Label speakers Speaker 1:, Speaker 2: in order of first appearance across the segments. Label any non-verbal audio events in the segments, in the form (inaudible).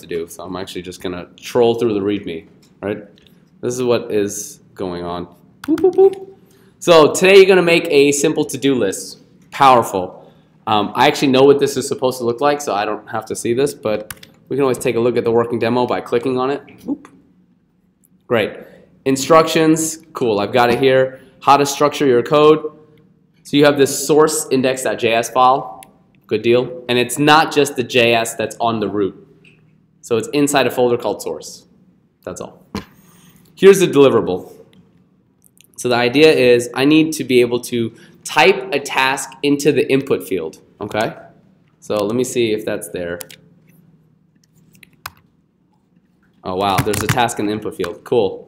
Speaker 1: to do. So I'm actually just gonna troll through the README, right? This is what is going on. Boop, boop, boop. So today you're gonna make a simple to-do list. Powerful. Um, I actually know what this is supposed to look like, so I don't have to see this, but we can always take a look at the working demo by clicking on it. Boop. Great. Instructions, cool, I've got it here. How to structure your code. So you have this source index.js file, good deal. And it's not just the JS that's on the root. So it's inside a folder called source. That's all. Here's the deliverable. So the idea is I need to be able to type a task into the input field, okay? So let me see if that's there. Oh wow, there's a task in the input field. Cool.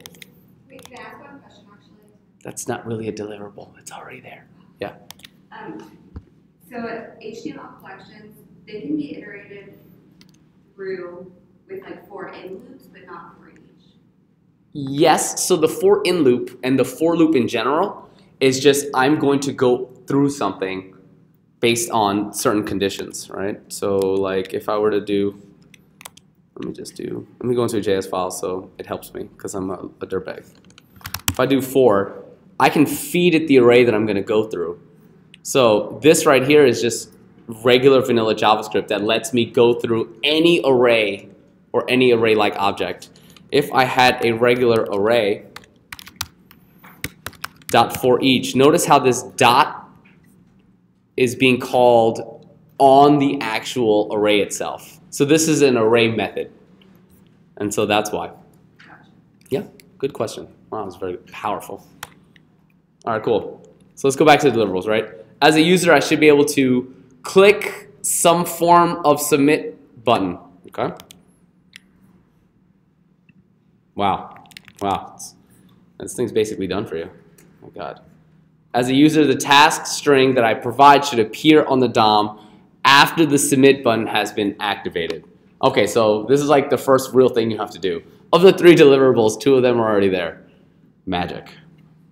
Speaker 2: Wait, can I ask one question actually?
Speaker 1: That's not really a deliverable. It's already there. Yeah.
Speaker 2: Um, so HTML collections, they can be iterated through with like for in loops, but not for each.
Speaker 1: Yes, so the for in loop and the for loop in general is just I'm going to go through something based on certain conditions, right? So like if I were to do, let me just do, let me go into a JS file so it helps me because I'm a, a dirtbag. If I do for, I can feed it the array that I'm going to go through. So this right here is just regular vanilla JavaScript that lets me go through any array or any array-like object. If I had a regular array, dot for each, notice how this dot is being called on the actual array itself. So this is an array method. And so that's why. Yeah, good question. Wow, was very powerful. All right, cool. So let's go back to the deliverables, right? As a user, I should be able to click some form of submit button, okay? Wow, wow, this thing's basically done for you. Oh God. As a user, the task string that I provide should appear on the DOM after the submit button has been activated. Okay, so this is like the first real thing you have to do. Of the three deliverables, two of them are already there. Magic.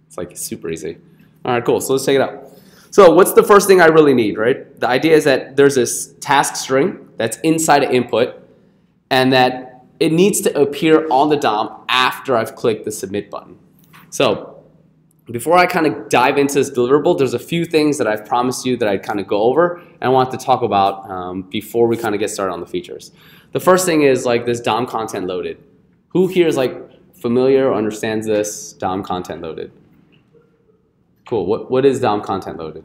Speaker 1: It's like super easy. All right, cool. So let's check it out. So what's the first thing I really need, right? The idea is that there's this task string that's inside of input and that it needs to appear on the DOM after I've clicked the submit button. So before I kind of dive into this deliverable, there's a few things that I've promised you that I'd kind of go over and I want to talk about um, before we kind of get started on the features. The first thing is like this DOM content loaded. Who here is like familiar or understands this DOM content loaded? Cool. What, what is DOM content loaded?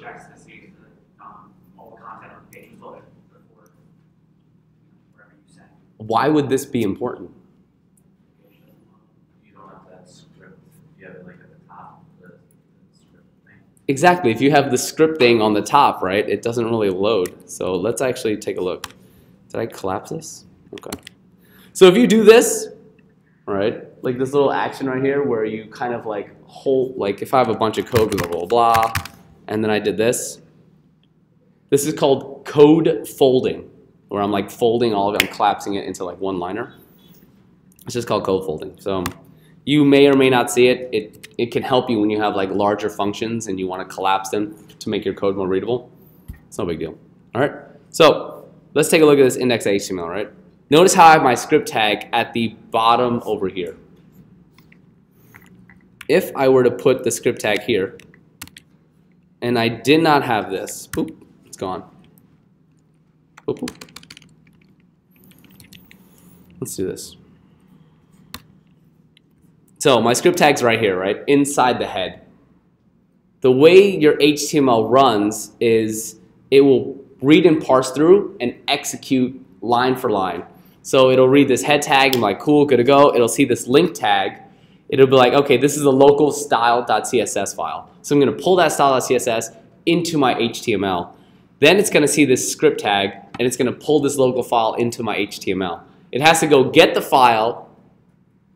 Speaker 3: checks to see if the, um, all the content on the page is loaded before wherever you send.
Speaker 1: Why would this be important?
Speaker 3: You don't have that script, you have it like at the top, the, the script thing.
Speaker 1: Exactly. If you have the script thing on the top, right, it doesn't really load. So let's actually take a look. Did I collapse this? Okay. So if you do this, right, like this little action right here where you kind of like hold, like if I have a bunch of code, blah, blah, blah, and then I did this, this is called code folding, where I'm like folding all of it, I'm collapsing it into like one liner. It's just called code folding. So you may or may not see it. It, it can help you when you have like larger functions and you want to collapse them to make your code more readable. It's no big deal. All right. So let's take a look at this index.html, right? Notice how I have my script tag at the bottom over here. If I were to put the script tag here, and I did not have this, boop, it's gone. Let's do this. So my script tag's right here, right? Inside the head. The way your HTML runs is it will read and parse through and execute line for line. So it'll read this head tag and like, cool, good to go. It'll see this link tag. It'll be like, okay, this is a local style.css file. So I'm gonna pull that style.css into my HTML. Then it's gonna see this script tag and it's gonna pull this local file into my HTML. It has to go get the file,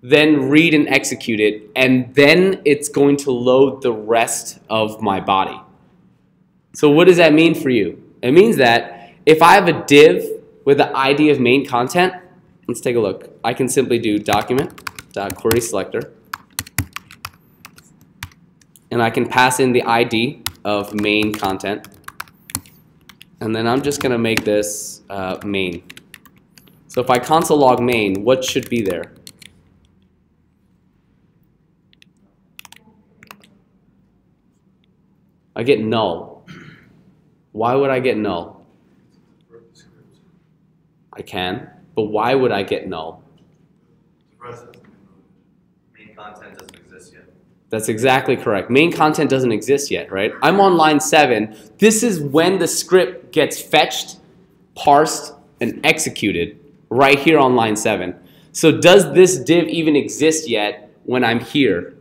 Speaker 1: then read and execute it, and then it's going to load the rest of my body. So what does that mean for you? It means that if I have a div with the ID of main content, let's take a look. I can simply do document.query selector, and I can pass in the ID of main content, and then I'm just gonna make this uh, main. So if I console log main, what should be there? I get null. Why would I get null?
Speaker 4: Write the script.
Speaker 1: I can, but why would I get null?
Speaker 4: The rest hasn't been loaded.
Speaker 5: Main content doesn't exist yet.
Speaker 1: That's exactly correct. Main content doesn't exist yet, right? I'm on line seven. This is when the script gets fetched, parsed, and executed right here on line seven. So does this div even exist yet when I'm here?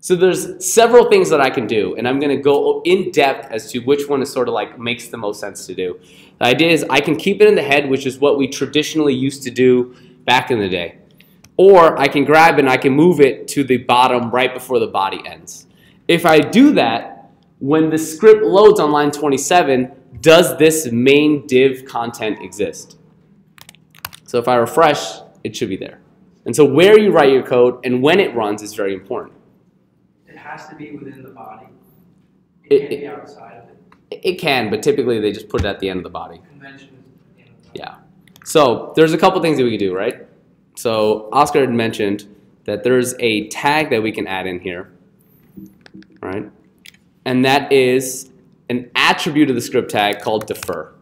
Speaker 1: So there's several things that I can do, and I'm gonna go in depth as to which one is sort of like makes the most sense to do. The idea is I can keep it in the head, which is what we traditionally used to do back in the day. Or I can grab and I can move it to the bottom right before the body ends. If I do that, when the script loads on line 27, does this main div content exist? So if I refresh, it should be there. And so where you write your code and when it runs is very important.
Speaker 6: It has to be within the body.
Speaker 1: It-
Speaker 6: It can't
Speaker 1: it-
Speaker 6: be outside of it.
Speaker 1: It can, but typically they just put it at the end of the body.
Speaker 6: Convention the body.
Speaker 1: Yeah. So there's a couple things that we can do, right? So Oscar had mentioned that there's a tag that we can add in here, right? And that is an attribute of the script tag called defer.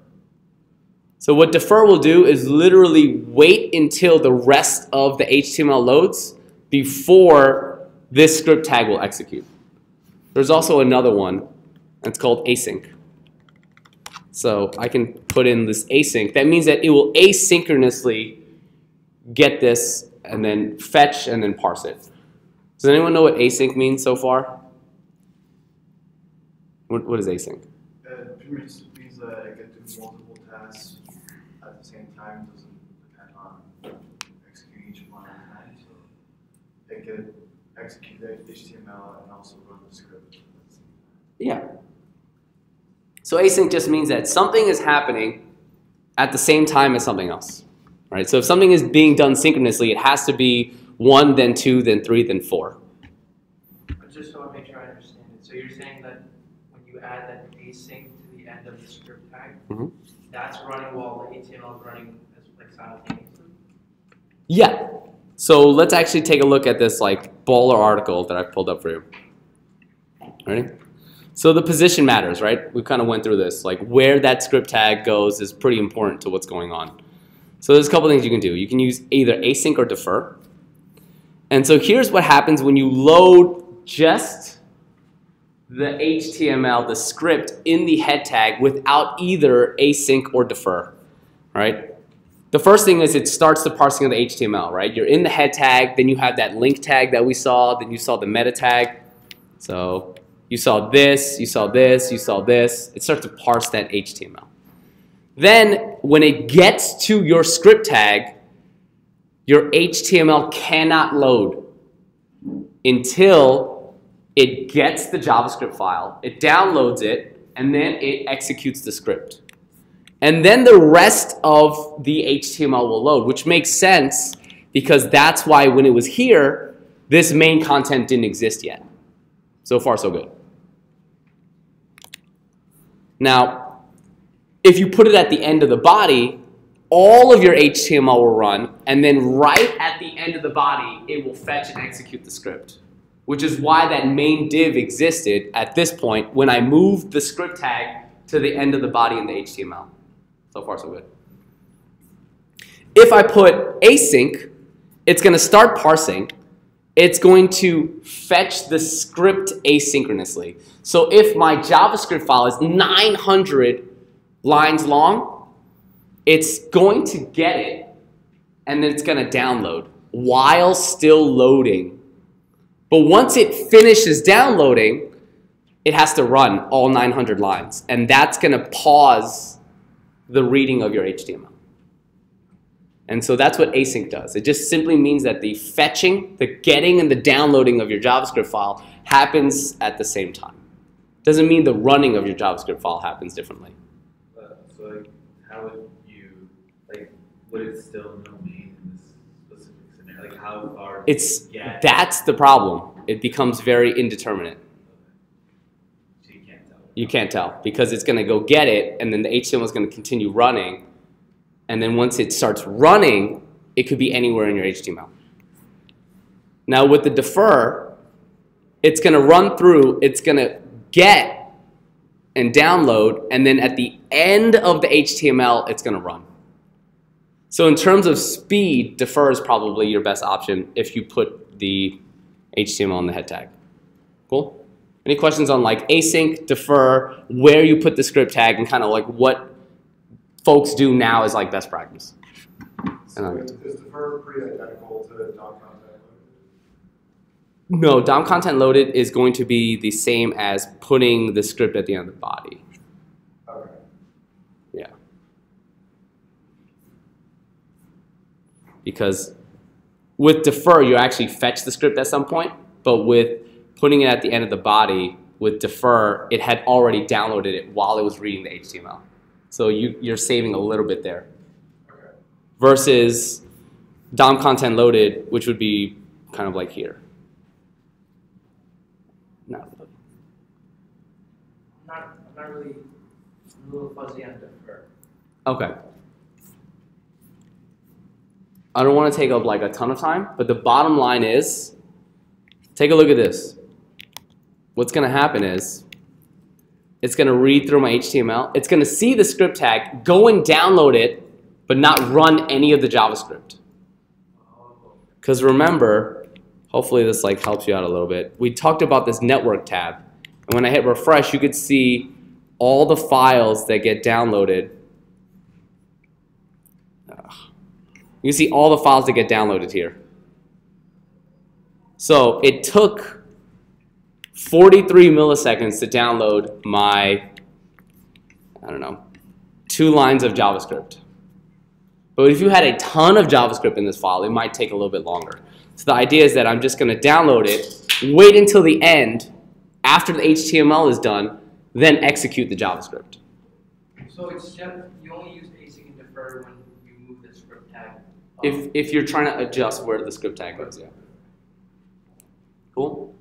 Speaker 1: So what defer will do is literally wait until the rest of the HTML loads before this script tag will execute. There's also another one that's called async. So I can put in this async. That means that it will asynchronously get this and then fetch and then parse it. Does anyone know what async means so far? What, what is async?
Speaker 4: Uh, pretty much means that I get to do multiple tasks at the same time, doesn't depend on executing each one at a time, so. I could execute the HTML and also run the script. at the same time.
Speaker 1: Yeah. So async just means that something is happening at the same time as something else. Right? So if something is being done synchronously, it has to be one, then two, then three, then four.
Speaker 6: Just so I make sure I understand it, so you're saying that when you add that async to the end of the script tag,
Speaker 1: Mhm.
Speaker 6: that's running while the HTML is running as like simultaneously?
Speaker 1: Yeah. So let's actually take a look at this like baller article that I pulled up for you. Ready? So the position matters, right? We kind of went through this. Like where that script tag goes is pretty important to what's going on. So there's a couple things you can do. You can use either async or defer. And so here's what happens when you load just the HTML, the script in the head tag without either async or defer, right? The first thing is it starts the parsing of the HTML, right? You're in the head tag, then you have that link tag that we saw, then you saw the meta tag. So you saw this, you saw this, you saw this. It starts to parse that HTML. Then when it gets to your script tag, your HTML cannot load until it gets the JavaScript file, it downloads it, and then it executes the script. And then the rest of the HTML will load, which makes sense because that's why when it was here, this main content didn't exist yet. So far, so good. Now, if you put it at the end of the body, all of your HTML will run, and then right at the end of the body, it will fetch and execute the script. Which is why that main div existed at this point when I moved the script tag to the end of the body in the HTML. So far, so good. If I put async, it's going to start parsing. It's going to fetch the script asynchronously. So if my JavaScript file is 900 lines long, it's going to get it and then it's going to download while still loading. But once it finishes downloading, it has to run all 900 lines. And that's going to pause the reading of your HTML. And so that's what async does. It just simply means that the fetching, the getting, and the downloading of your JavaScript file happens at the same time. Doesn't mean the running of your JavaScript file happens differently.
Speaker 5: Uh, so like, how would you, like, would it still know main in this specific scenario? Like, how far?
Speaker 1: It's
Speaker 5: get?
Speaker 1: that's the problem. It becomes very indeterminate.
Speaker 5: So you can't tell.
Speaker 1: You can't tell because it's going to go get it, and then the HTML is going to continue running, And then once it starts running, it could be anywhere in your HTML. Now with the defer, it's going to run through, it's going to get and download, and then at the end of the HTML, it's going to run. So in terms of speed, defer is probably your best option if you put the HTML in the head tag. Cool? Any questions on like async, defer, where you put the script tag, and kind of like what folks do now is like best practice?
Speaker 4: So is is defer pretty identical to DOM content?
Speaker 1: No, DOM content loaded is going to be the same as putting the script at the end of the body.
Speaker 4: Okay.
Speaker 1: Yeah. Because with defer, you actually fetch the script at some point, but with putting it at the end of the body, with defer, it had already downloaded it while it was reading the HTML. So you, you're saving a little bit there. Versus DOM content loaded, which would be kind of like here. Not really.
Speaker 6: Not, not really, a little fuzzy on defer.
Speaker 1: Okay. I don't want to take up like a ton of time, but the bottom line is take a look at this. What's going to happen is it's going to read through my HTML. It's going to see the script tag, go and download it, but not run any of the JavaScript. Because remember, hopefully this like helps you out a little bit. We talked about this network tab. And when I hit refresh, you could see all the files that get downloaded. You can see all the files that get downloaded here. So it took 43 milliseconds to download my, I don't know, two lines of JavaScript. But if you had a ton of JavaScript in this file, it might take a little bit longer. So the idea is that I'm just going to download it, wait until the end, after the HTML is done, then execute the JavaScript.
Speaker 6: So it's just, you only use async and defer when you move the script tag. up.
Speaker 1: If, if you're trying to adjust where the script tag goes, yeah. Cool?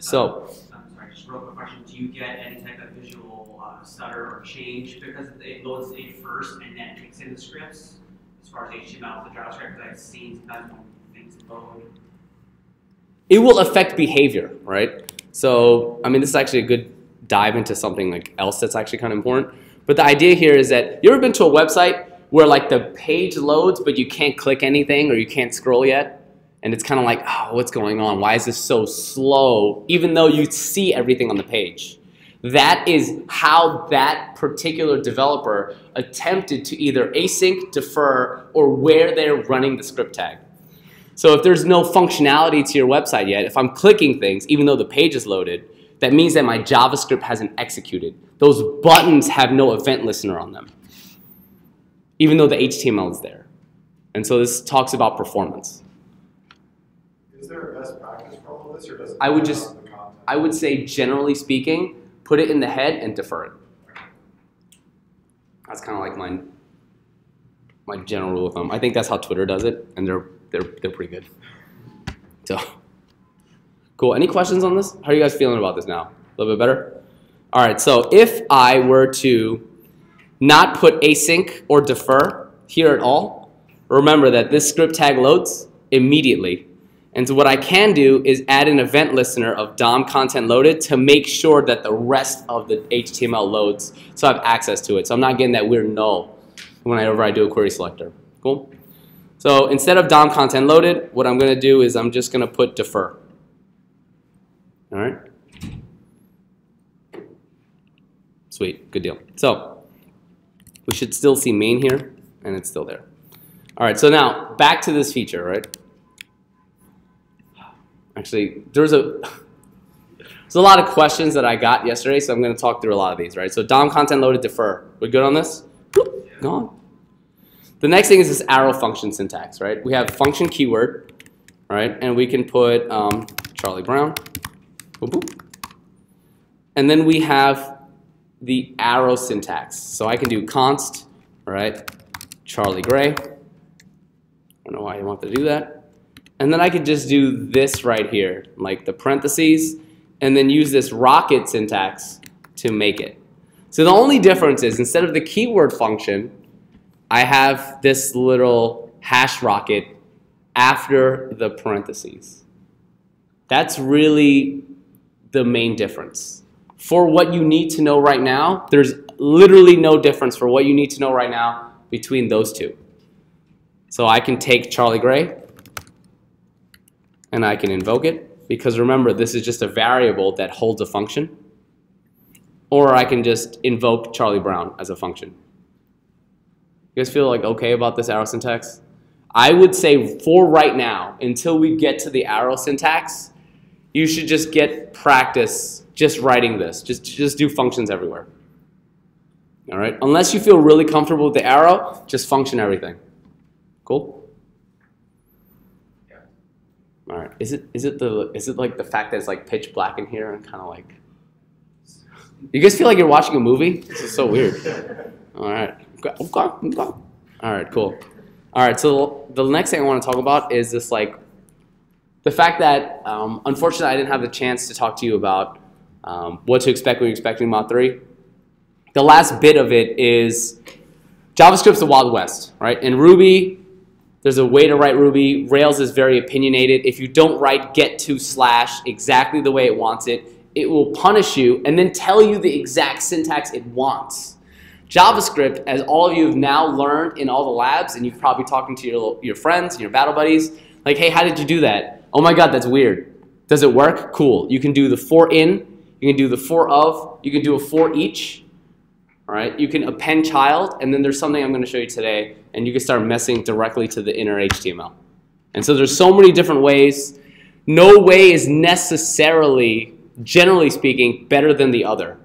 Speaker 1: So-
Speaker 3: I'm sorry, just a real quick question, do you get any type of visual uh, stutter or change because it loads it first and then takes in the scripts? As far as HTML to JavaScript, because I've seen sometimes things load.
Speaker 1: It will affect behavior, right? So, I mean, this is actually a good dive into something like else that's actually kind of important. But the idea here is that you ever been to a website where like the page loads, but you can't click anything or you can't scroll yet? And it's kind of like, oh, what's going on? Why is this so slow? Even though you see everything on the page. That is how that particular developer attempted to either async, defer, or where they're running the script tag. So if there's no functionality to your website yet, if I'm clicking things, even though the page is loaded, that means that my JavaScript hasn't executed. Those buttons have no event listener on them, even though the HTML is there. And so this talks about performance.
Speaker 4: There a best practice for all of this, or does?
Speaker 1: I would just-? I would say, generally speaking, put it in the head and defer it. That's kind of like my my general rule of thumb. I think that's how Twitter does it, and they're they're they're pretty good. So, cool. Any questions on this? How are you guys feeling about this now? A little bit better. All right. So if I were to not put async or defer here at all, remember that this script tag loads immediately. And so what I can do is add an event listener of DOM content loaded to make sure that the rest of the HTML loads so I have access to it. So I'm not getting that weird null whenever I do a query selector. Cool? So instead of DOM content loaded, what I'm going to do is I'm just going to put defer. All right? Sweet, good deal. So we should still see main here, and it's still there. All right, so now back to this feature, right? Actually, there's a there's a lot of questions that I got yesterday, so I'm going to talk through a lot of these, right? So DOM content loaded defer. We good on this? Gone. The next thing is this arrow function syntax, right? We have function keyword, right? And we can put um, Charlie Brown. Boop, boop. And then we have the arrow syntax. So I can do const, right? Charlie Gray. I don't know why you want to do that. And then I could just do this right here, like the parentheses, and then use this rocket syntax to make it. So the only difference is instead of the keyword function, I have this little hash rocket after the parentheses. That's really the main difference. For what you need to know right now, there's literally no difference for what you need to know right now between those two. So I can take Charlie Gray and I can invoke it because remember this is just a variable that holds a function or I can just invoke Charlie Brown as a function. You guys feel like okay about this arrow syntax? I would say for right now, until we get to the arrow syntax, you should just get practice just writing this. Just, just do functions everywhere. All right? Unless you feel really comfortable with the arrow, just function everything. Cool? All right. Is it is it the is it like the fact that it's like pitch black in here and kind of like You guys feel like you're watching a movie? This is so weird. (laughs) All right. Okay, okay. All right, cool. All right, so the next thing I want to talk about is this like the fact that um, unfortunately I didn't have the chance to talk to you about um, what to expect when you're expecting Mod 3. The last bit of it is JavaScript's the Wild West, right? In Ruby, there's a way to write Ruby. Rails is very opinionated. If you don't write get to slash exactly the way it wants it, it will punish you and then tell you the exact syntax it wants. JavaScript, as all of you have now learned in all the labs, and you've probably talking to your, your friends and your battle buddies, like, hey, how did you do that? Oh my god, that's weird. Does it work? Cool. You can do the for in, you can do the for of, you can do a for each, all right? You can append child, and then there's something I'm going to show you today, and you can start messing directly to the inner HTML. And so there's so many different ways. No way is necessarily, generally speaking, better than the other.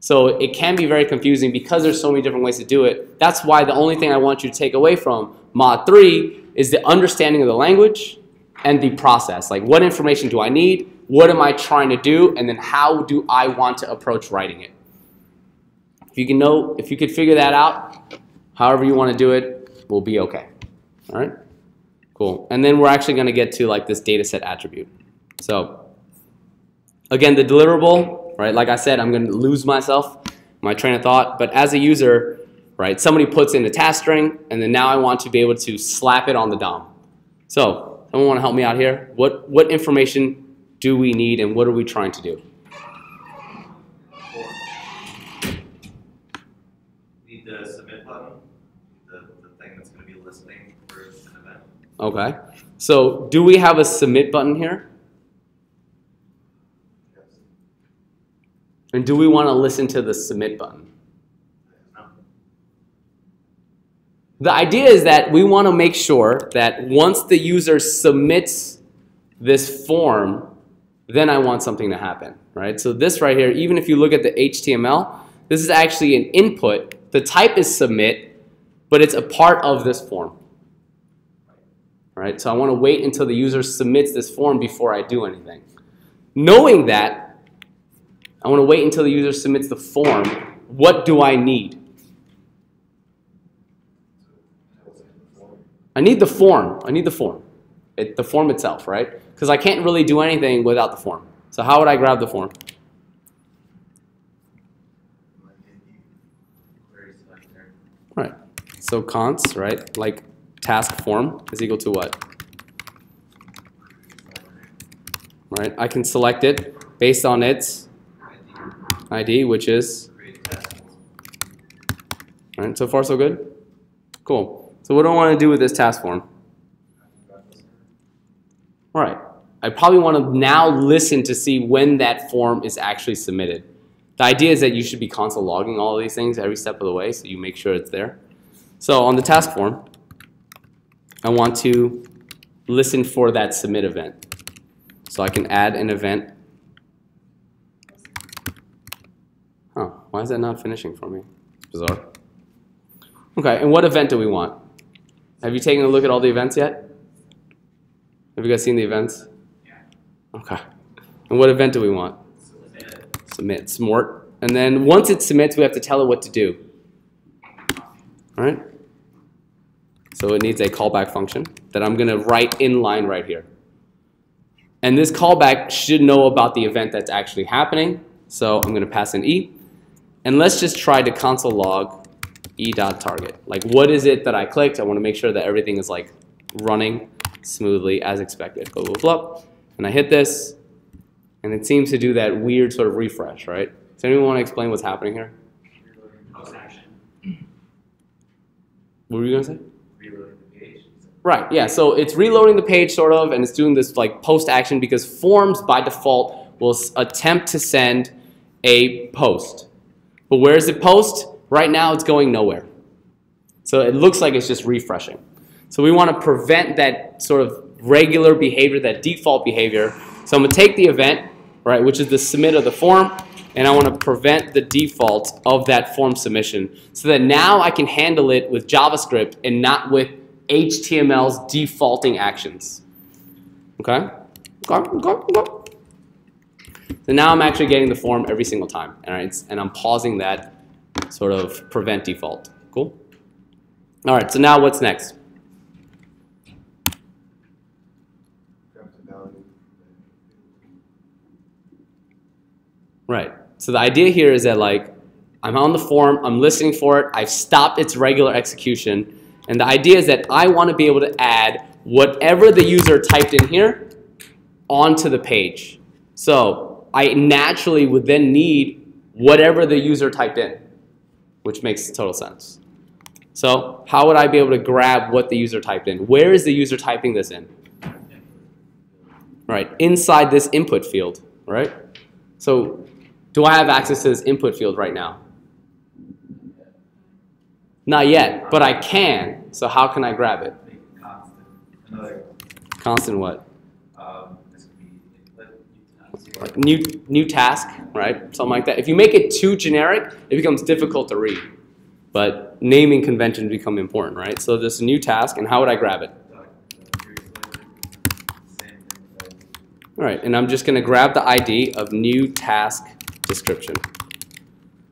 Speaker 1: So it can be very confusing because there's so many different ways to do it. That's why the only thing I want you to take away from Mod 3 is the understanding of the language and the process. Like what information do I need? What am I trying to do? And then how do I want to approach writing it? If you can know, if you could figure that out, however you want to do it, will be okay. All right? Cool. And then we're actually going to get to like this data set attribute. So again, the deliverable, right? Like I said, I'm going to lose myself, my train of thought. But as a user, right, somebody puts in a task string, and then now I want to be able to slap it on the DOM. So Someone want to help me out here? What, what information do we need and what are we trying to do?
Speaker 7: Need the submit button, the, the thing that's gonna be listening for an event.
Speaker 1: Okay. So do we have a submit button here? And do we want to listen to the submit button? The idea is that we want to make sure that once the user submits this form, then I want something to happen, right? So this right here, even if you look at the HTML, this is actually an input. The type is submit, but it's a part of this form, right? So I want to wait until the user submits this form before I do anything. Knowing that, I want to wait until the user submits the form. What do I need? I need the form. I need the form. It, the form itself, right? Because I can't really do anything without the form. So how would I grab the form? Right. So const, right? Like task form is equal to what? Right. I can select it based on its ID, which is. Right. So far, so good. Cool. So what do I want to do with this task form? All right. I probably want to now listen to see when that form is actually submitted. The idea is that you should be console logging all of these things every step of the way so you make sure it's there. So on the task form, I want to listen for that submit event. So I can add an event. Huh, why is that not finishing for me? Bizarre. Okay, and what event do we want? Have you taken a look at all the events yet? Have you guys seen the events?
Speaker 3: Yeah.
Speaker 1: Okay. And what event do we want?
Speaker 3: Submit.
Speaker 1: Submit, smort. And then once it submits, we have to tell it what to do. All right? So it needs a callback function that I'm going to write in line right here. And this callback should know about the event that's actually happening. So I'm going to pass an E. And let's just try to console log e dot target. Like what is it that I clicked? I want to make sure that everything is like running smoothly as expected. Blah, blah, blah. And I hit this, and it seems to do that weird sort of refresh, right? Does anyone want to explain what's happening here? What were you gonna say? Right, yeah, so it's reloading the page sort of, and it's doing this like post action because forms by default will attempt to send a post. But where is it post? Right now it's going nowhere. So it looks like it's just refreshing. So we want to prevent that sort of regular behavior, that default behavior. So I'm going to take the event, right, which is the submit of the form, and I want to prevent the default of that form submission so that now I can handle it with JavaScript and not with HTML's defaulting actions. Okay? Okay, okay, okay. So now I'm actually getting the form every single time, all right? And I'm pausing that sort of prevent default. Cool? All right, so now what's next? Right. So the idea here is that like I'm on the form, I'm listening for it, I've stopped its regular execution, and the idea is that I want to be able to add whatever the user typed in here onto the page. So I naturally would then need whatever the user typed in, which makes total sense. So how would I be able to grab what the user typed in? Where is the user typing this in? Right, inside this input field, right? So do I have access to this input field right now? Not yet, but I can. So how can I grab it?
Speaker 5: Constant.
Speaker 1: What? Like new new task, right? Something like that. If you make it too generic, it becomes difficult to read. But naming conventions become important, right? So this new task, and how would I grab it? All right, and I'm just going to grab the ID of new task description.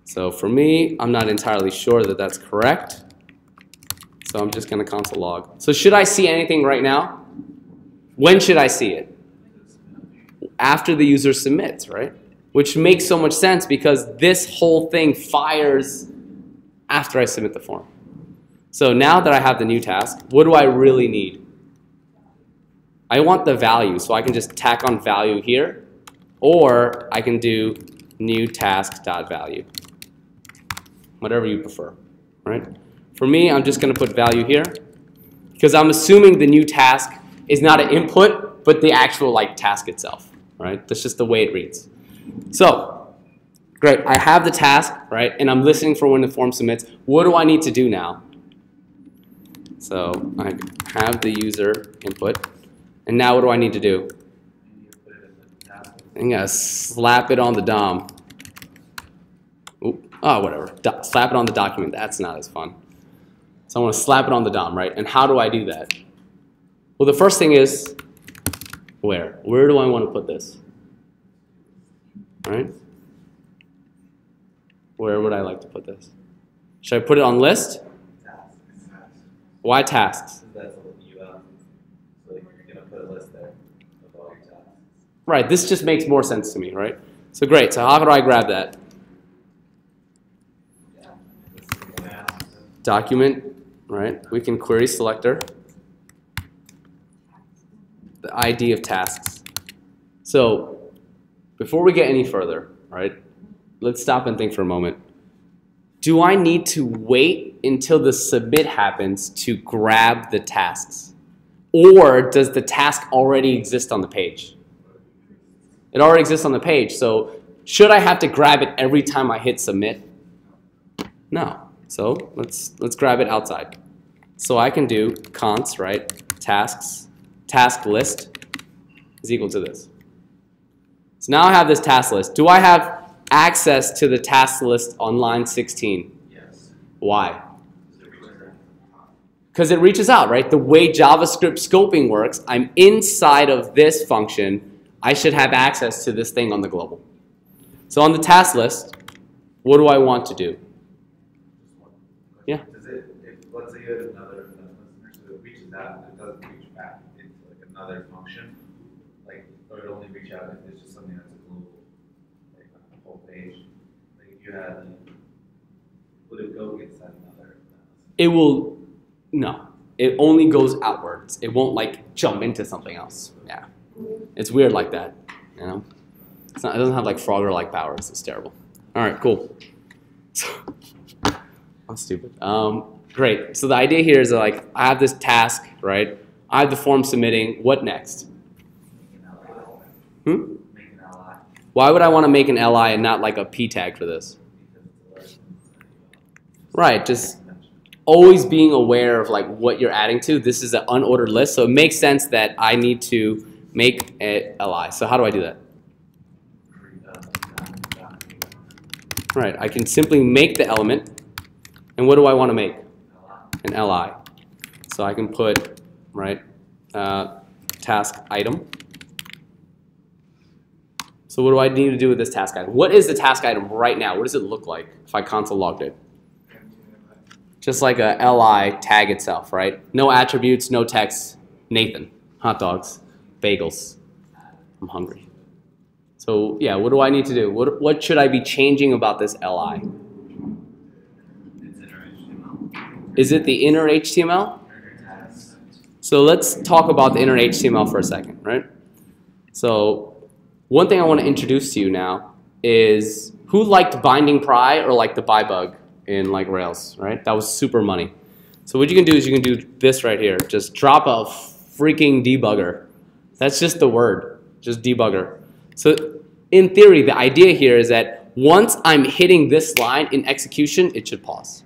Speaker 1: So for me, I'm not entirely sure that that's correct. So I'm just going to console log. So should I see anything right now? When should I see it? After the user submits, right? Which makes so much sense because this whole thing fires after I submit the form. So now that I have the new task, what do I really need? I want the value, so I can just tack on value here, or I can do new task dot value, whatever you prefer, right? For me, I'm just going to put value here because I'm assuming the new task is not an input, but the actual like task itself, right? That's just the way it reads. So, great, I have the task, right, and I'm listening for when the form submits. What do I need to do now? So I have the user input. And now what do I need to do?
Speaker 5: maybe you put it in the task.
Speaker 1: I'm gonna slap it on the DOM. Oop. Oh, whatever. Do- slap it on the document. That's not as fun. So I want to slap it on the DOM, right? And how do I do that? Well, the first thing is where? Where do I want to put this? Right? Where would I like to put this? Should I put it on list?
Speaker 5: Tasks.
Speaker 1: Why tasks?
Speaker 5: That's like um, you're gonna put a list there of all your tasks.
Speaker 1: Right, this just makes more sense to me, right? So great, so how do I grab that? Document, right? We can query selector. The ID of tasks. So before we get any further, right? Let's stop and think for a moment. Do I need to wait until the submit happens to grab the tasks? Or does the task already exist on the page? It already exists on the page, so should I have to grab it every time I hit submit? No. So let's let's grab it outside. So I can do const, right? Tasks, task list is equal to this. So now I have this task list. Do I have access to the task list on line 16?
Speaker 5: Yes.
Speaker 1: Why?
Speaker 5: So reach out.
Speaker 1: Because it reaches out, right? The way JavaScript scoping works, I'm inside of this function. I should have access to this thing on the global. So on the task list, what do I want to do? Yeah.
Speaker 5: Does it, if, let's say you had another listener, so it reaches out, it doesn't reach back into like another function, like, or it only reach out if it's just something that's a global, like on the whole page. Like if you had, would it go inside another
Speaker 1: it will no. It only goes outwards. It won't like jump into something else. Yeah, it's weird like that. You know, not, it doesn't have like Frogger like powers. It's terrible. All right, cool. (laughs) So, I'm stupid. Um, great. So the idea here is that, like I have this task, right? I have the form submitting. What next? Hmm? Why would I want to make an li and not like a p tag for this? Right, just always being aware of like what you're adding to. This is an unordered list, so it makes sense that I need to make a li. So how do I do that? Right, I can simply make the element, and what do I want to make? An li. So I can put right uh, task item. So what do I need to do with this task item? What is the task item right now? What does it look like if I console logged it? Just like a li tag itself, right? No attributes, no text. Nathan, hot dogs, bagels. I'm hungry. So yeah, what do I need to do? What, what should I be changing about this li? Is it the inner HTML? So let's talk about the inner HTML for a second, right? So one thing I want to introduce to you now is who liked binding pry or like the byebug in like Rails, right? That was super money. So what you can do is you can do this right here. Just drop a freaking debugger. That's just the word, just debugger. So in theory, the idea here is that once I'm hitting this line in execution, it should pause.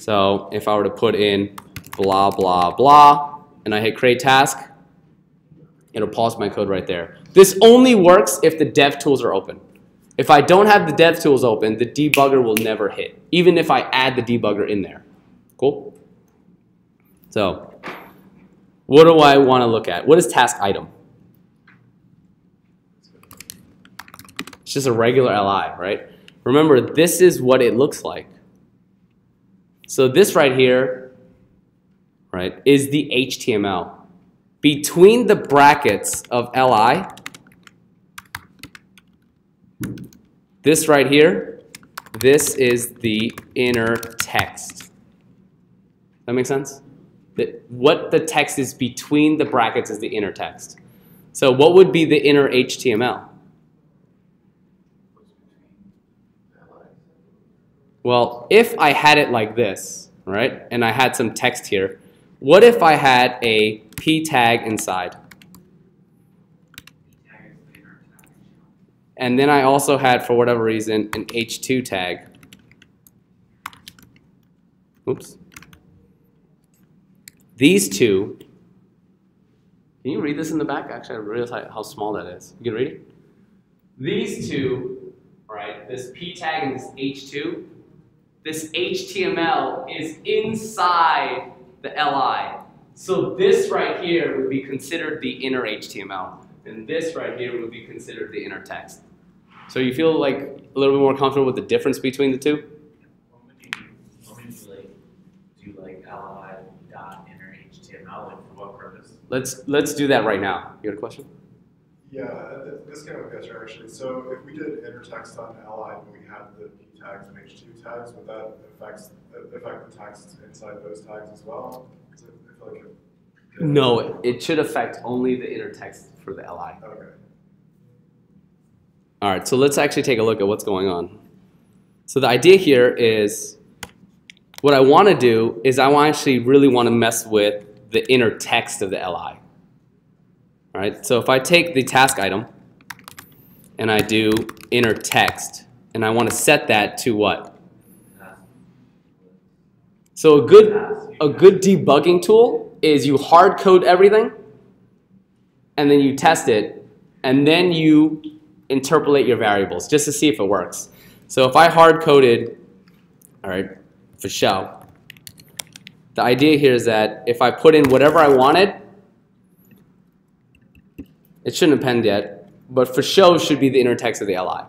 Speaker 1: So if I were to put in blah, blah, blah, and I hit create task, it'll pause my code right there. This only works if the dev tools are open. If I don't have the dev tools open, the debugger will never hit, even if I add the debugger in there. Cool? So, what do I want to look at? What is task item? It's just a regular li, right? Remember, this is what it looks like. So this right here, right, is the HTML. Between the brackets of li, this right here, this is the inner text. That make sense? The, what the text is between the brackets is the inner text. So what would be the inner HTML? Well, if I had it like this, right, and I had some text here, what if I had a p tag inside? And then I also had, for whatever reason, an h2 tag. Oops. These two, can you read this in the back? Actually, I realize how, how small that is. You can read it? These two, right, this p tag and this h2, this HTML is inside the li. So this right here would be considered the inner HTML, and this right here would be considered the inner text. So you feel like a little bit more comfortable with the difference between the two?
Speaker 5: What would you, what would you like, do like ally dot inner HTML, like for what purpose?
Speaker 1: Let's let's do that right now. You got a question?
Speaker 4: Yeah, th- this came up yesterday actually. So if we did inner text on li, and we had the p tags and h2 tags, would that affect affect the text inside those tags as well? I I feel like it.
Speaker 1: No, it, it should affect only the inner text for the li.
Speaker 4: Okay.
Speaker 1: All right, so let's actually take a look at what's going on. So the idea here is what I want to do is I want actually really want to mess with the inner text of the li. All right, so if I take the task item and I do inner text and I want to set that to what? So a good a good debugging tool is you hard code everything and then you test it and then you interpolate your variables just to see if it works. So if I hard coded, all right, for show, the idea here is that if I put in whatever I wanted, it shouldn't append yet, but for show should be the inner text of the li.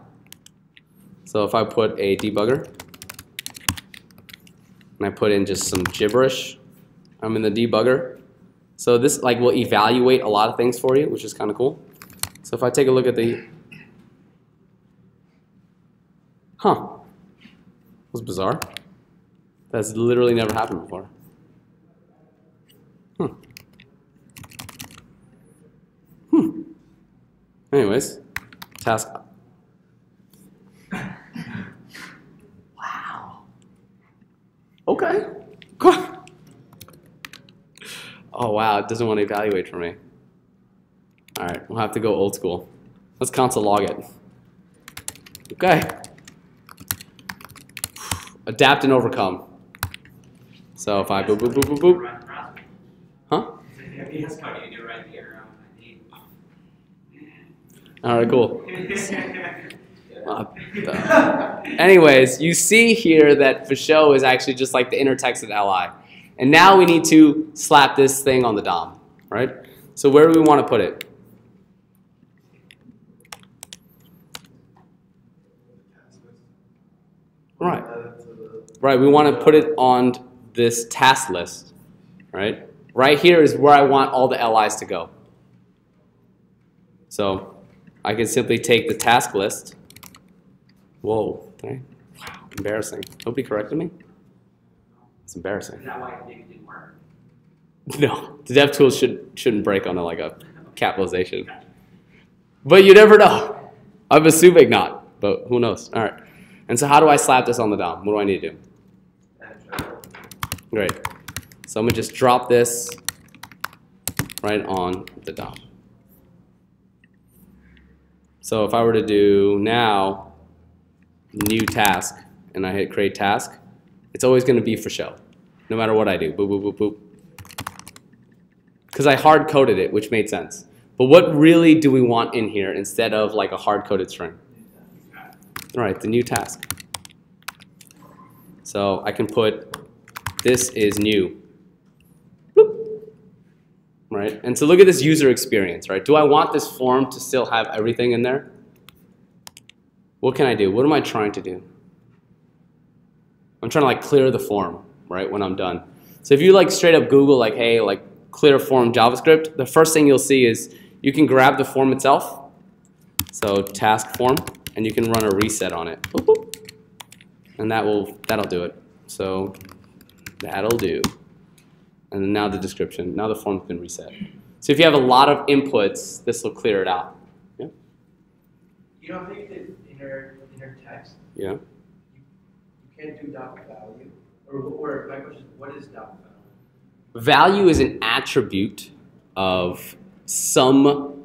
Speaker 1: So if I put a debugger, and I put in just some gibberish. I'm in the debugger. So this like will evaluate a lot of things for you, which is kind of cool. So if I take a look at the, huh, that was bizarre. That's literally never happened before. Hmm. Hmm. Anyways, task. Wow. Okay. Cool. Oh wow, it doesn't want to evaluate for me. All right, we'll have to go old school. Let's console log it. Okay. Adapt and overcome. So if I boop boop boop boop boop.
Speaker 3: Run the browser.
Speaker 1: Huh?
Speaker 3: If you just code, you can do it right here. um,
Speaker 1: All right, cool. (laughs) Uh, uh, anyways, you see here that for show is actually just like the inner text of li. And now we need to slap this thing on the DOM, right? So where do we want to put it? Right.
Speaker 4: Add it to the-
Speaker 1: Right, we want to put it on this task list, right? Right here is where I want all the LIs to go. So I can simply take the task list. Whoa, I- wow, embarrassing. Nobody corrected me? It's embarrassing.
Speaker 3: Is that why it didn't work? (laughs)
Speaker 1: No, the dev tools should, shouldn't break on a, like a capitalization. But you never know. I'm assuming not, but who knows? All right. And so how do I slap this on the DOM? What do I need to do? Great. So I'm gonna just drop this right on the DOM. So if I were to do now new task and I hit create task, it's always gonna be for show, no matter what I do. Boop boop boop boop. Because I hard coded it, which made sense. But what really do we want in here instead of like a hard coded string? All right, the new task. So I can put this is new. Right? And so look at this user experience, right? Do I want this form to still have everything in there? What can I do? What am I trying to do? I'm trying to like clear the form, right, when I'm done. So if you like straight up Google like, hey, like clear form JavaScript, the first thing you'll see is you can grab the form itself. So task form, and you can run a reset on it. And that will that'll do it. So That'll do. And now the description. Now the form's been reset. So if you have a lot of inputs, this will clear it out. Yeah.
Speaker 6: You know how you did inner, inner text?
Speaker 1: Yeah.
Speaker 6: You can't do dot value, or, or my question is, what is dot value?
Speaker 1: Value is an attribute of some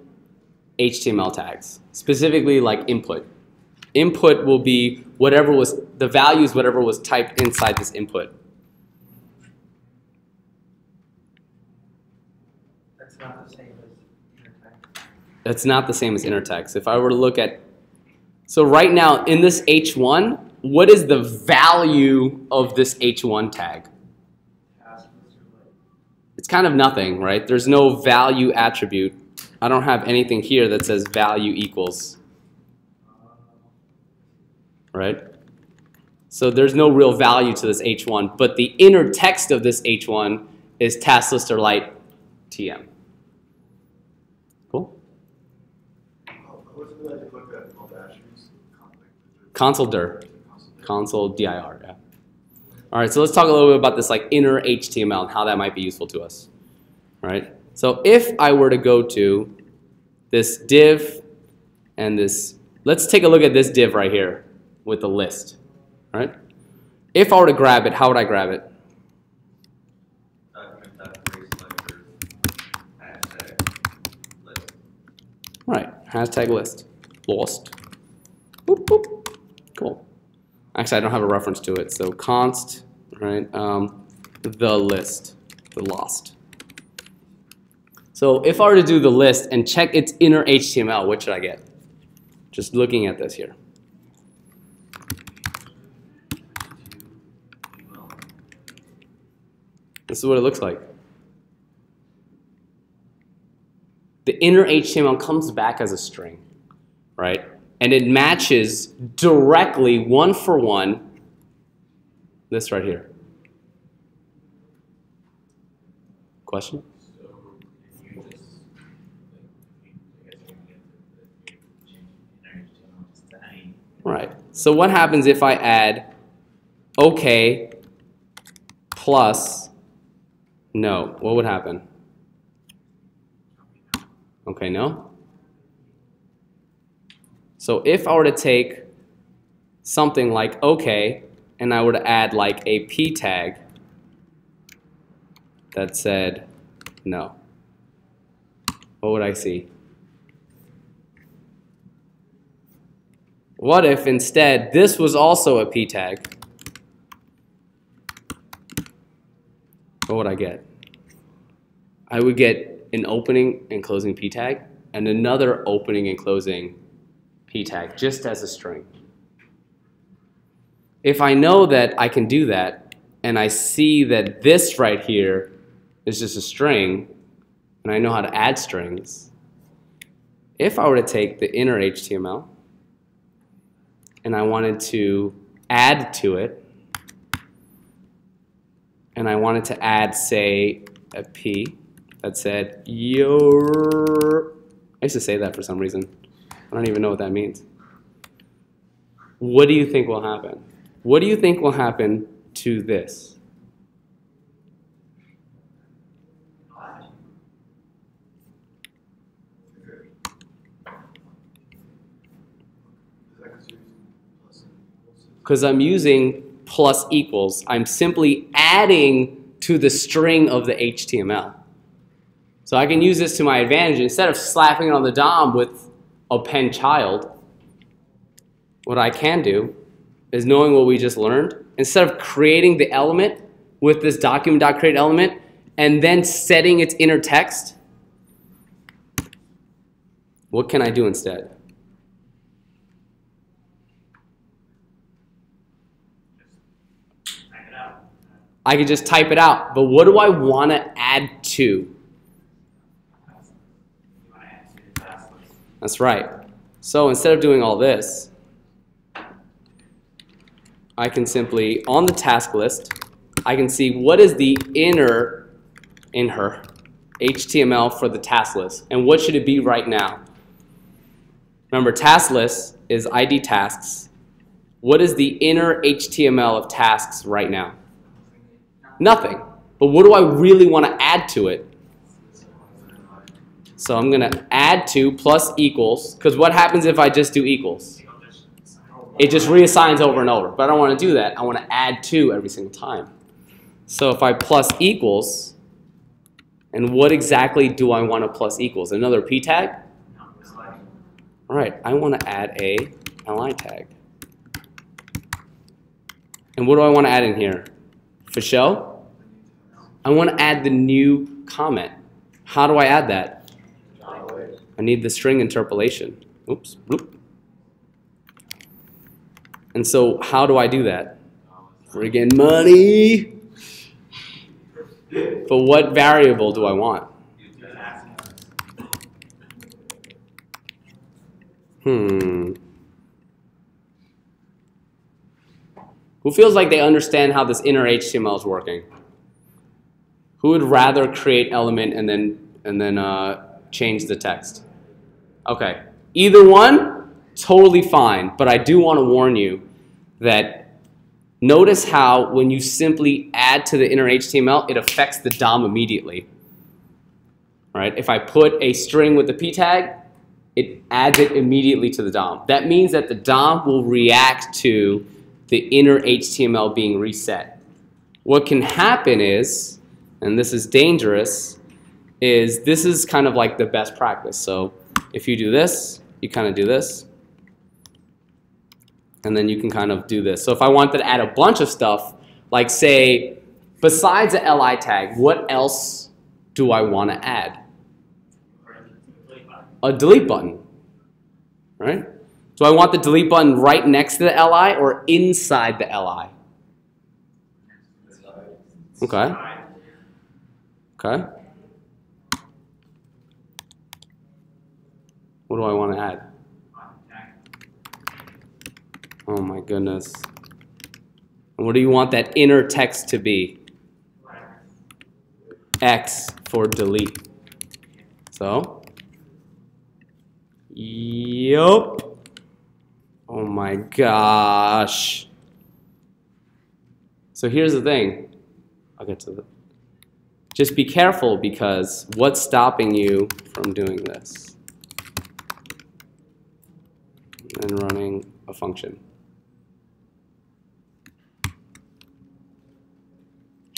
Speaker 1: HTML tags, specifically like input. Input will be whatever was, the value is whatever was typed inside this input.
Speaker 6: That's not the same as inner text.
Speaker 1: That's not the same as inner text. If I were to look at, so right now in this H1, what is the value of this H1 tag? It's kind of nothing, right? There's no value attribute. I don't have anything here that says value equals, right? So there's no real value to this H1, but the inner text of this H1 is task lister lite TM. Cool.
Speaker 4: Oh, What's it like to look at all the attributes? Conflict,
Speaker 1: Console dir.
Speaker 4: console.
Speaker 1: dir. Yeah. All right, so let's talk a little bit about this like inner HTML and how that might be useful to us. All right. So if I were to go to this div and this, let's take a look at this div right here with the list. All right. If I were to grab it, how would I grab it? Right. Hashtag list. Lost. Boop, boop. Cool. Actually, I don't have a reference to it. So const, right? Um, the list, the lost. So if I were to do the list and check its inner HTML, what should I get? Just looking at this here. This is what it looks like. The inner HTML comes back as a string, right? And it matches directly one for one this right here. Question? Right. So what happens if I add OK plus no, what would happen? Okay, no? So if I were to take something like okay, and I were to add like a p tag that said no, what would I see? What if instead this was also a p tag? What would I get? I would get an opening and closing p tag and another opening and closing p tag just as a string. If I know that I can do that and I see that this right here is just a string and I know how to add strings, if I were to take the inner HTML and I wanted to add to it, and I wanted to add, say, a P that said, your. I used to say that for some reason. I don't even know what that means. What do you think will happen? What do you think will happen to this? Because I'm using plus equals. I'm simply adding to the string of the HTML. So I can use this to my advantage. Instead of slapping it on the DOM with append child, what I can do is knowing what we just learned, instead of creating the element with this document.create element and then setting its inner text, what can I do instead? I could just type it out, but what do I want to add to?
Speaker 3: You want to add to the task list.
Speaker 1: That's right. So instead of doing all this, I can simply, on the task list, I can see what is the inner, in her, HTML for the task list, and what should it be right now. Remember, task list is ID tasks. What is the inner HTML of tasks right now? Nothing. But what do I really want to add to it? So I'm going to add 2 plus equals, because what happens if I just do equals?
Speaker 3: It'll just-
Speaker 1: reassigns over and over. But I don't want to do that. I want to add 2 every single time. So if I plus equals, and what exactly do I want to plus equals? Another p tag? All right, I want to add a li tag. And what do I want to add in here? For show? I want to add the new comment. How do I add that? I need the string interpolation. Oops. bloop. And so how do I do that? Friggin' money. But what variable do I want? Hmm. Who feels like they understand how this inner HTML is working? Who would rather create element and then and then uh, change the text? Okay, either one, totally fine. But I do want to warn you that notice how when you simply add to the inner HTML, it affects the DOM immediately. Right? If I put a string with the p tag, it adds it immediately to the DOM. That means that the DOM will react to the inner HTML being reset. What can happen is, and this is dangerous, is this is kind of like the best practice. So if you do this, you kind of do this, and then you can kind of do this. So if I wanted to add a bunch of stuff, like say, besides the li tag, what else do I want to add? a delete button, right? Do I want the delete button right next to the li or inside the li? Okay. Okay. What do I want to add? Oh my goodness. And what do you want that inner text to be? X for delete. So, Yup. Oh my gosh. So here's the thing. I'll get to the. Just be careful because what's stopping you from doing this? And running a function.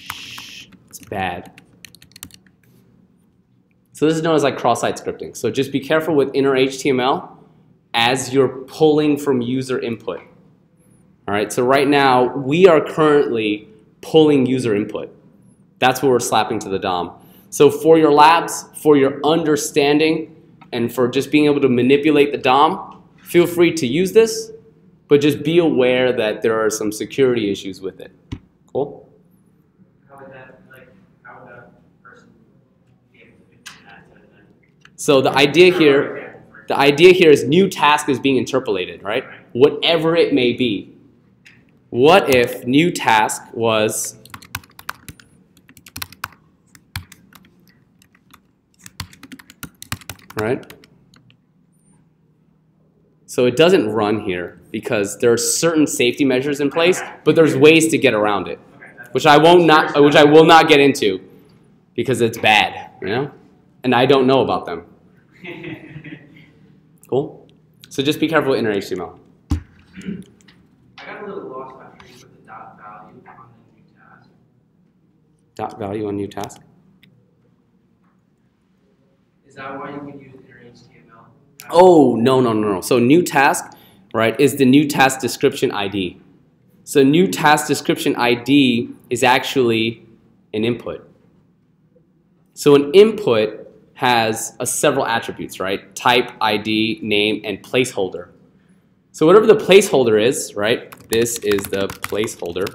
Speaker 1: Shh, It's bad. So this is known as like cross-site scripting. So just be careful with inner HTML as you're pulling from user input. All right, so right now we are currently pulling user input. That's what we're slapping to the DOM. So for your labs, for your understanding, and for just being able to manipulate the DOM, feel free to use this, but just be aware that there are some security issues with it. Cool?
Speaker 3: How would that, like, how would a person be able to do that to then?
Speaker 1: So the idea here, the idea here is new task is being interpolated, right? Whatever it may be. What if new task was right? So it doesn't run here because there are certain safety measures in place, but there's ways to get around it, which I won't not, which I will not get into because it's bad, you know, and I don't know about them. (laughs) Cool. So just be careful with inner HTML.
Speaker 6: I got a little lost after you put the dot value on the new task.
Speaker 1: Dot value on new task.
Speaker 6: Is that why you can use inner HTML?
Speaker 1: Oh no no no no. So new task, right, is the new task description ID. So new task description ID is actually an input. So an input has a several attributes, right? Type, ID, name, and placeholder. So whatever the placeholder is, right? This is the placeholder.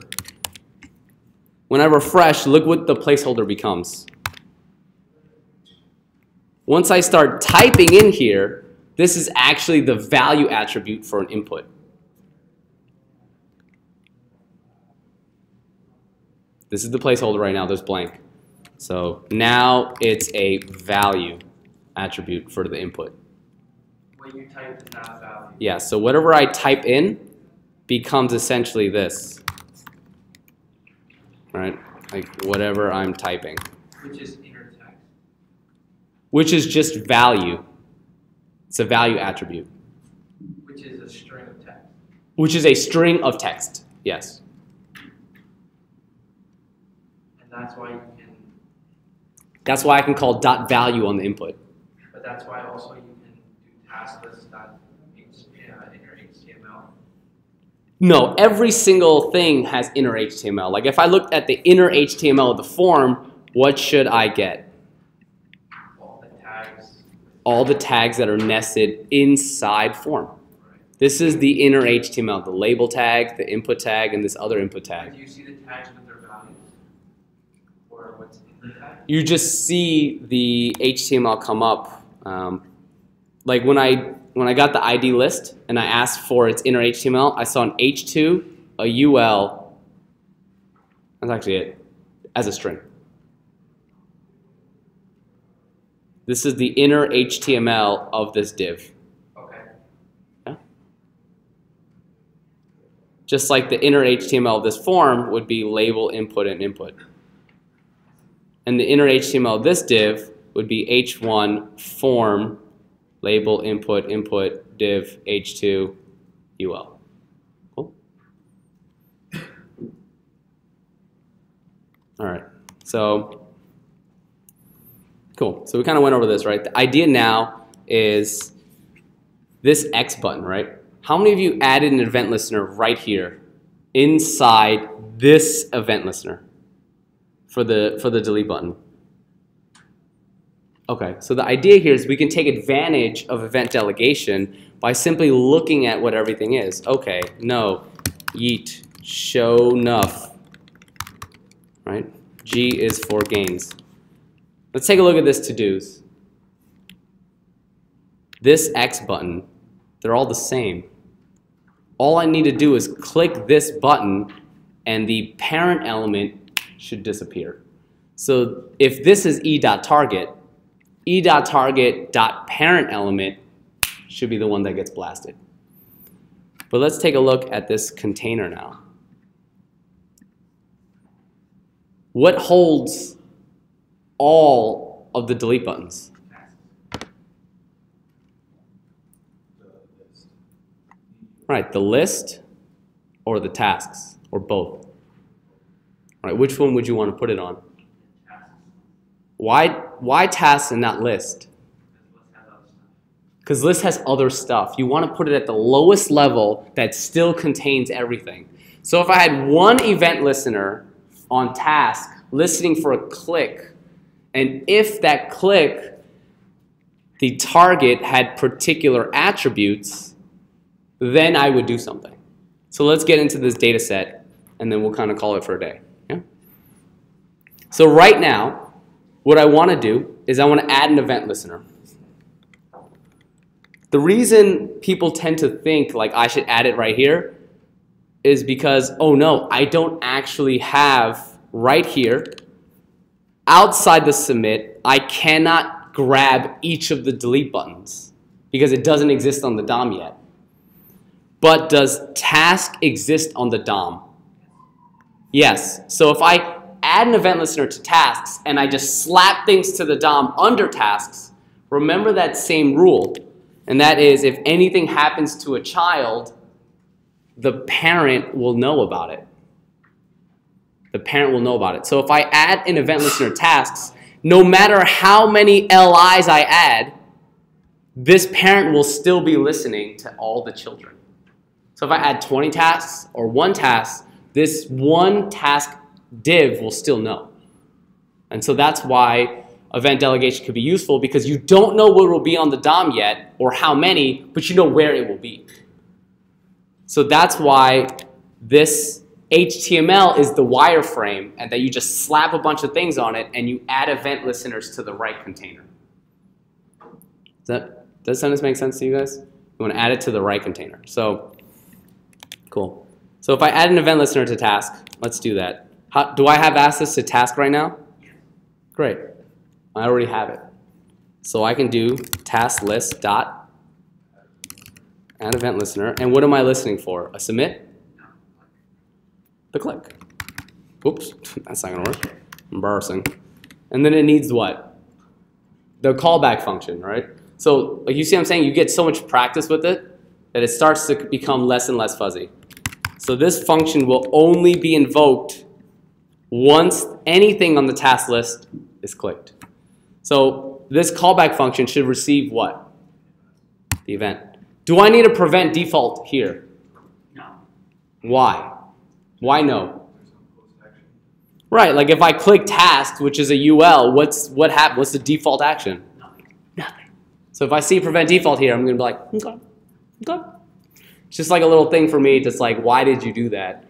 Speaker 1: When I refresh, look what the placeholder becomes. Once I start typing in here, this is actually the value attribute for an input. This is the placeholder right now, there's blank. So now it's a value attribute for the input.
Speaker 6: What you type is not value.
Speaker 1: Yeah, so whatever I type in becomes essentially this. Right? Like whatever I'm typing,
Speaker 6: Which is inner text.
Speaker 1: which is just value. It's a value attribute,
Speaker 6: Which is a string of text.
Speaker 1: which is a string of text. Yes.
Speaker 6: And that's why you can
Speaker 1: That's why I can call dot value on the input.
Speaker 6: but that's why also you can do task list dot uh, inner HTML.
Speaker 1: No, every single thing has inner HTML. Like if I looked at the inner HTML of the form, what should I get?
Speaker 6: All the tags.
Speaker 1: All the tags that are nested inside form. This is the inner HTML, the label tag, the input tag, and this other input tag.
Speaker 6: do you see the tags with their values? Or what's in the tag?
Speaker 1: You just see the HTML come up. Um, like when I when I got the ID list and I asked for its inner HTML, I saw an H2, a UL. That's actually it, as a string. This is the inner HTML of this div.
Speaker 6: Okay.
Speaker 1: Just like the inner HTML of this form would be label, input, and input. And the inner HTML of this div would be h1 form, label, input, input, div, h2, ul. Cool? All right, so cool. So we kind of went over this, right? The idea now is this X button, right? How many of you added an event listener right here inside this event listener for the for the delete button? Okay, so the idea here is we can take advantage of event delegation by simply looking at what everything is. Okay, no, yeet, show nuff, right? G is for gains. Let's take a look at this to-dos. This X button, they're all the same. All I need to do is click this button and the parent element should disappear. So if this is e.target, e.target.parent element should be the one that gets blasted. But let's take a look at this container now. what holds all of the delete buttons? Right, the list or the tasks or both. Right, which one would you want to put it on? Why why tasks and not list? Because list has other stuff. You want to put it at the lowest level that still contains everything. So if I had one event listener on task listening for a click, and if that click, the target had particular attributes, then I would do something. So let's get into this data set, and then we'll kind of call it for a day. Yeah? So right now, what I want to do is I want to add an event listener. The reason people tend to think like I should add it right here is because, oh no, I don't actually have right here, outside the submit, I cannot grab each of the delete buttons because it doesn't exist on the DOM yet. But does task exist on the DOM? Yes. So if I add an event listener to tasks and I just slap things to the DOM under tasks, remember that same rule. And that is if anything happens to a child, the parent will know about it. The parent will know about it. So if I add an event listener tasks, no matter how many LIs I add, this parent will still be listening to all the children. So if I add 20 tasks or one task, this one task div will still know. And so that's why event delegation could be useful because you don't know what will be on the DOM yet or how many, but you know where it will be. So that's why this HTML is the wireframe and that you just slap a bunch of things on it and you add event listeners to the right container. Does that, does sentence make sense to you guys? You want to add it to the right container. So, cool. So if I add an event listener to task, let's do that. How, do I have access to task right now? Great. I already have it. So I can do task list dot add event listener. And what am I listening for? A submit? The click. Oops, (laughs) that's not gonna work. Embarrassing. And then it needs what? The callback function, right? So like you see I'm saying, you get so much practice with it that it starts to become less and less fuzzy. So this function will only be invoked once anything on the task list is clicked. So this callback function should receive what? The event. Do I need to prevent default here?
Speaker 3: No.
Speaker 1: Why? Why no?
Speaker 4: There's no post action.
Speaker 1: Right, like if I click task, which is a UL, what's what hap- What's the default action?
Speaker 3: Nothing.
Speaker 1: Nothing. So if I see prevent default here, I'm gonna be like, okay, okay. It's just like a little thing for me. It's like, why did you do that?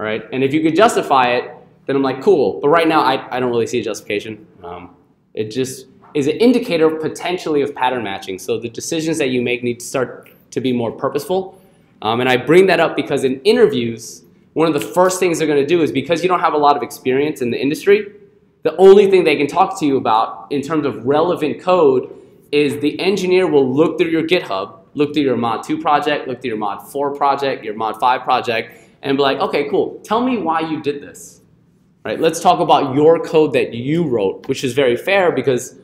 Speaker 1: All right, and if you could justify it, then I'm like, cool. But right now, I, I don't really see a justification. Um, it just is an indicator potentially of pattern matching. So the decisions that you make need to start to be more purposeful. Um, and I bring that up because in interviews, one of the first things they're going to do is because you don't have a lot of experience in the industry, the only thing they can talk to you about in terms of relevant code is the engineer will look through your GitHub, look through your mod 2 project, look through your mod 4 project, your mod 5 project, and be like, okay, cool, tell me why you did this. Right? Let's talk about your code that you wrote, which is very fair because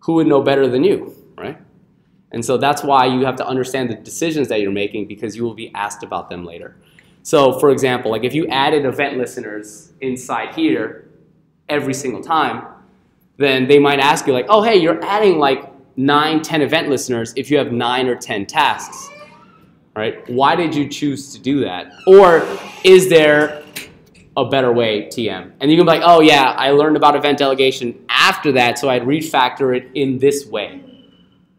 Speaker 1: who would know better than you, right? And so that's why you have to understand the decisions that you're making because you will be asked about them later. So for example, like if you added event listeners inside here every single time, then they might ask you like, oh, hey, you're adding like nine, 10 event listeners if you have nine or 10 tasks, right? Why did you choose to do that? Or is there a better way, TM? And you can be like, oh yeah, I learned about event delegation after that, so I'd refactor it in this way.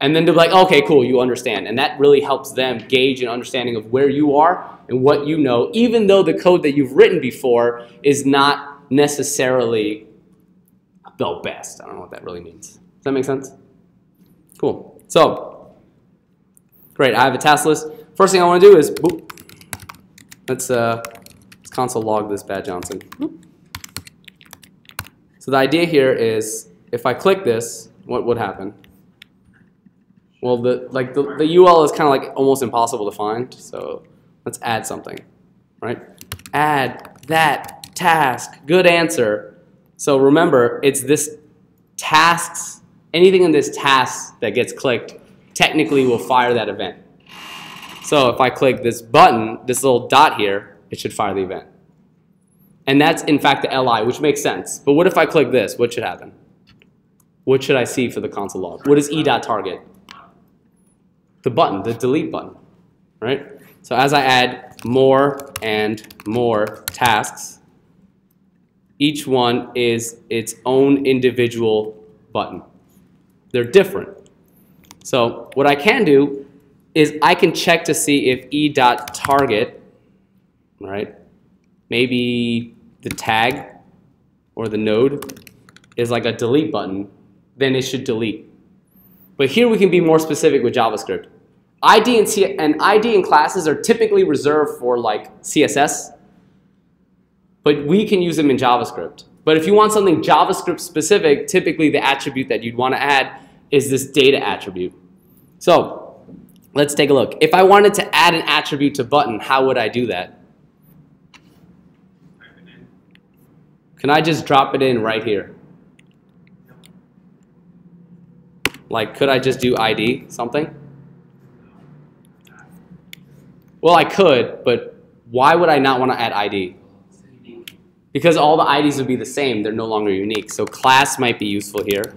Speaker 1: And then they're like, okay, cool, you understand. And that really helps them gauge an understanding of where you are and what you know, even though the code that you've written before is not necessarily the best. I don't know what that really means. Does that make sense? Cool. So, great, I have a task list. First thing I want to do is, boop, let's, uh, let's console log this bad Johnson. So the idea here is, if I click this, what would happen? Well, the like the, the UL is kind of like almost impossible to find. So let's add something, right? Add that task. Good answer. So remember, it's this tasks, anything in this task that gets clicked technically will fire that event. So if I click this button, this little dot here, it should fire the event. And that's in fact the LI, which makes sense. But what if I click this? What should happen? What should I see for the console log? What is e.target? The button, the delete button, right? So as I add more and more tasks, each one is its own individual button. They're different. So what I can do is I can check to see if e.target, right, maybe the tag or the node is like a delete button, then it should delete. But here we can be more specific with JavaScript. ID and, C and ID and classes are typically reserved for like CSS, but we can use them in JavaScript. But if you want something JavaScript specific, typically the attribute that you'd want to add is this data attribute. So let's take a look. If I wanted to add an attribute to button, how would I do that? Can I just drop it in right here? Like, could I just do ID something? Well, I could, but why would I not want to add ID? Because all the IDs would be the same. They're no longer unique. So class might be useful here,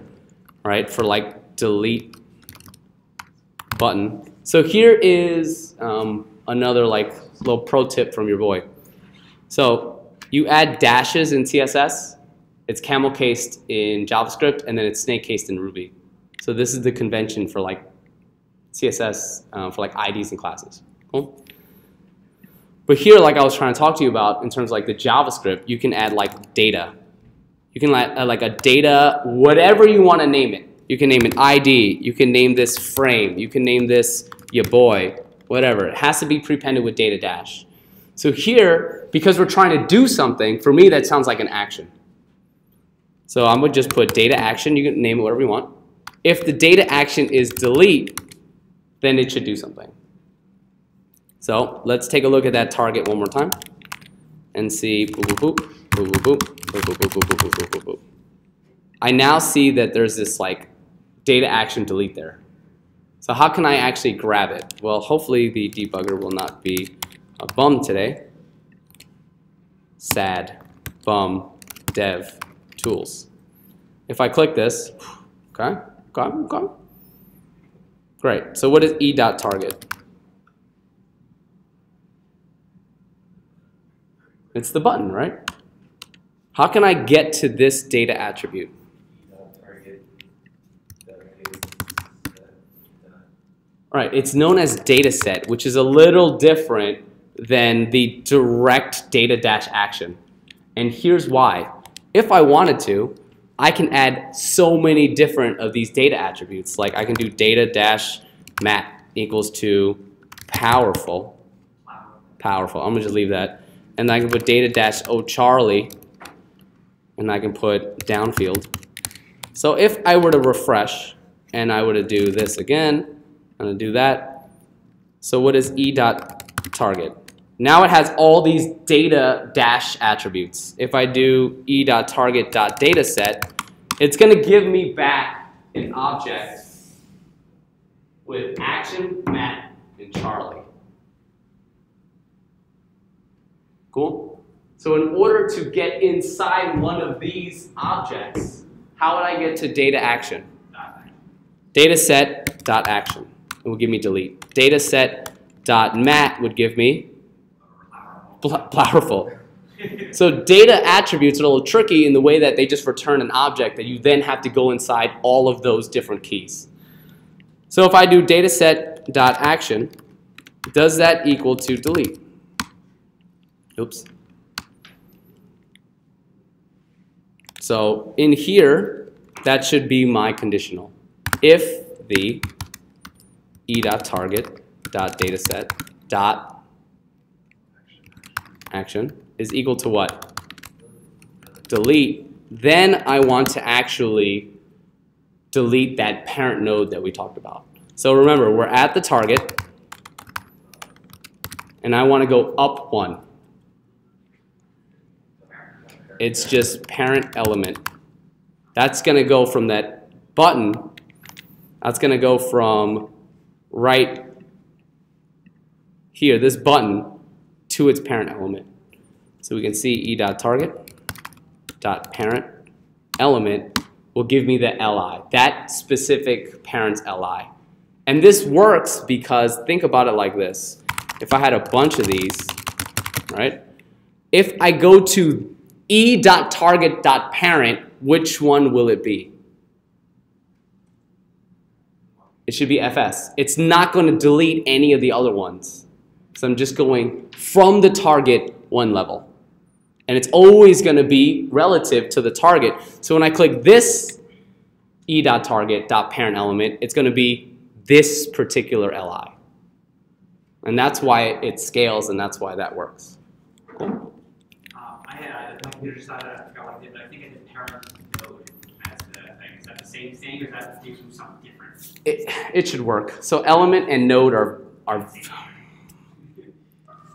Speaker 1: right, for like delete button. So here is um, another like little pro tip from your boy. So you add dashes in CSS. It's camel cased in JavaScript, and then it's snake cased in Ruby. So this is the convention for like CSS uh, for like IDs and classes. Cool. But here, like I was trying to talk to you about in terms of like the JavaScript, you can add like data. You can add uh, like a data, whatever you want to name it. You can name an ID. You can name this frame. You can name this your boy, whatever. It has to be prepended with data dash. So here, because we're trying to do something, for me that sounds like an action. So I'm gonna just put data action. You can name it whatever you want. If the data action is delete, then it should do something. So let's take a look at that target one more time and see. I now see that there's this like data action delete there. So how can I actually grab it? Well, hopefully the debugger will not be a bum today. Sad, bum, dev, tools. If I click this, okay, okay, okay. Great. So what is e.target? It's the button, right? How can I get to this data attribute? All right, it's known as data set, which is a little different than the direct data dash action. And here's why. If I wanted to, I can add so many different of these data attributes. Like I can do data dash mat equals to powerful. Powerful. I'm gonna just leave that. And I can put data dash o Charlie, and I can put downfield. So if I were to refresh, and I were to do this again, I'm gonna do that. So what is e dot target? Now it has all these data dash attributes. If I do e dot target dot data set, it's gonna give me back an object with action, Matt, and Charlie. Cool? So in order to get inside one of these objects, how would I get to data action? Data set dot action. It will give me delete. Data set dot mat would give me powerful. So data attributes are a little tricky in the way that they just return an object that you then have to go inside all of those different keys. So if I do dataset dot action, does that equal to delete? Oops. So in here, that should be my conditional. If the e.target.dataset dot action is equal to what? Delete. Then I want to actually delete that parent node that we talked about. So remember, we're at the target, and I want to go up one. It's just parent element. That's going to go from that button. That's going to go from right here, this button, to its parent element. So we can see e dot target dot parent element will give me the li, that specific parent's li. And this works because think about it like this. If I had a bunch of these, right? If I go to e.target.parent, which one will it be? It should be fs. It's not going to delete any of the other ones. So I'm just going from the target one level. And it's always going to be relative to the target. So when I click this e.target.parent element, it's going to be this particular li. And that's why it scales and that's why that works. Cool.
Speaker 3: Um, I had, the computer decided I forgot what I did, but I think I did parent node as the thing. Is that the same thing or is that do something different?
Speaker 1: It, it should work. So element and node are, are,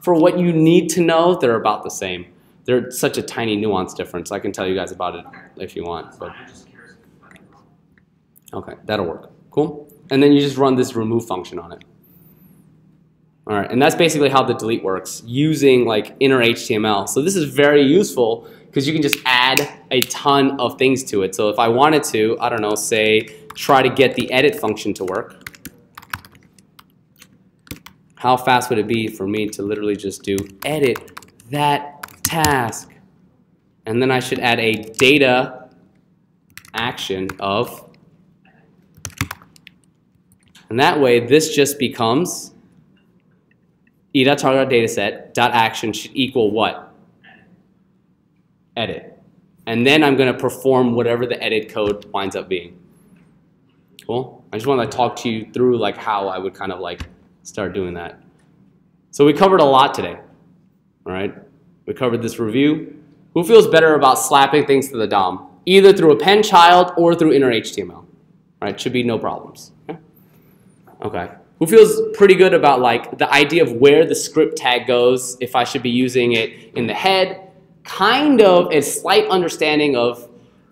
Speaker 1: for what you need to know, they're about the same. They're such a tiny nuance difference. I can tell you guys about it if you want. But
Speaker 3: just curious. if I did wrong.
Speaker 1: Okay, that'll work. Cool. And then you just run this remove function on it. All right, and that's basically how the delete works using like inner HTML. So this is very useful because you can just add a ton of things to it. So if I wanted to, I don't know, say try to get the edit function to work. How fast would it be for me to literally just do edit that task? And then I should add a data action of and that way, this just becomes e.target dot action should equal what? Edit. And then I'm going to perform whatever the edit code winds up being. Cool? I just want to talk to you through like how I would kind of like start doing that. So we covered a lot today. All right? We covered this review. Who feels better about slapping things to the DOM? Either through append child or through inner HTML. All right? Should be no problems. Okay? Okay. Who feels pretty good about like the idea of where the script tag goes, if I should be using it in the head, kind of a slight understanding of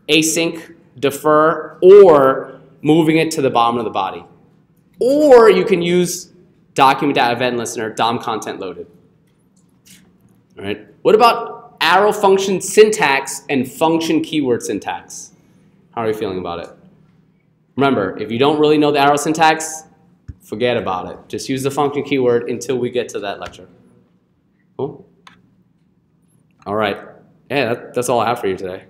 Speaker 1: async, defer, or moving it to the bottom of the body. Or you can use document.event listener, DOM content loaded. All right. What about arrow function syntax and function keyword syntax? How are you feeling about it? Remember, if you don't really know the arrow syntax, forget about it. Just use the function keyword until we get to that lecture. Cool? All right. Yeah, that, that's all I have for you today.